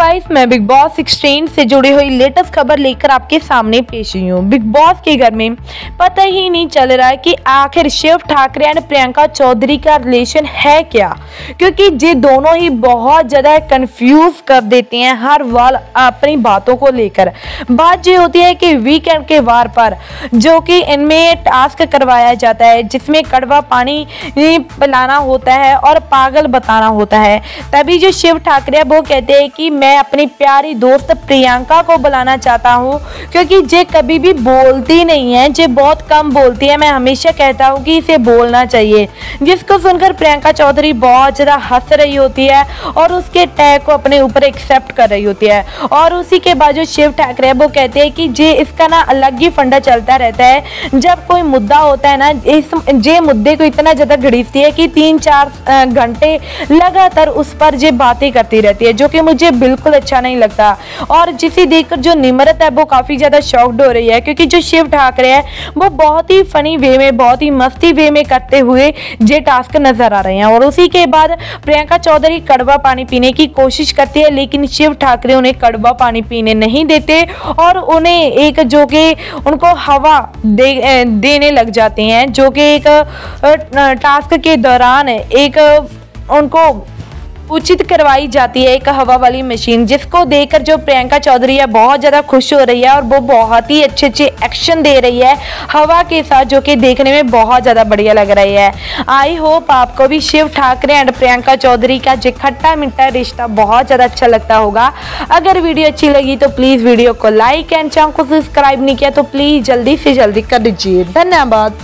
Guys मैं big boss sixteen से जुड़ी हुई लेटेस्ट खबर लेकर आपके सामने पेश हुई हूँ। बिग बॉस के घर में पता ही नहीं चल रहा है कि आखिर शिव ठाकरे एंड प्रियंका चौधरी का रिलेशन है क्या? क्योंकि ये दोनों ही बहुत ज़्यादा कंफ्यूज कर देते हैं हर वाल अपनी बातों को लेकर। बात ये होती है कि वीकेंड के वार पर जो कि इनमें टास्क करवाया जाता है, जिसमें कड़वा पानी पिलाना होता है और पागल बताना होता है। तभी जो शिव ठाकरे वो कहते हैं कि मैं अपनी प्यारी दोस्त प्रियंका को बुलाना चाहता हूँ, क्योंकि जे कभी भी बोलती नहीं है, जे बहुत कम बोलती है, मैं हमेशा कहता हूँ कि इसे बोलना चाहिए। जिसको सुनकर प्रियंका चौधरी बहुत ज़्यादा हंस रही होती है और उसके टैग को अपने ऊपर एक्सेप्ट कर रही होती है। और उसी के बाद जो शिव ठाकरे वो कहते हैं कि जे इसका ना अलग ही फंडा चलता रहता है। जब कोई मुद्दा होता है ना, इस जे मुद्दे को इतना ज़्यादा घड़ीसती है कि तीन चार घंटे लगातार उस पर जे बातें करती रहती है, जो कि मुझे बिल्कुल अच्छा नहीं लगता। और जिसे देखकर जो निमरत है, वो काफ़ी ज़्यादा शॉक्ड हो रही है, क्योंकि जो शिव ठाकरे है, वो बहुत ही फनी वे में, बहुत ही मस्ती वे में करते हुए जे टास्क नज़र आ रहे हैं। और उसी के बाद प्रियंका चौधरी कड़वा पानी पीने की कोशिश करती है, लेकिन शिव ठाकरे उन्हें कड़वा पानी पीने नहीं देते और उन्हें एक जो कि उनको हवा दे देने लग जाते हैं, जो कि एक टास्क के दौरान एक, उनको उचित करवाई जाती है एक हवा वाली मशीन जिसको देखकर जो प्रियंका चौधरी है, बहुत ज़्यादा खुश हो रही है और वो बहुत ही अच्छे अच्छे एक्शन दे रही है हवा के साथ, जो कि देखने में बहुत ज़्यादा बढ़िया लग रही है। आई होप आपको भी शिव ठाकरे एंड प्रियंका चौधरी का जो खट्टा मिट्टा रिश्ता बहुत ज़्यादा अच्छा लगता होगा। अगर वीडियो अच्छी लगी तो प्लीज़ वीडियो को लाइक एंड चैनल को सब्सक्राइब नहीं किया तो प्लीज़ जल्दी से जल्दी कर दीजिए। धन्यवाद।